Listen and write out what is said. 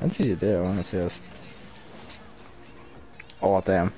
I think you do, honestly. this. Oh, damn.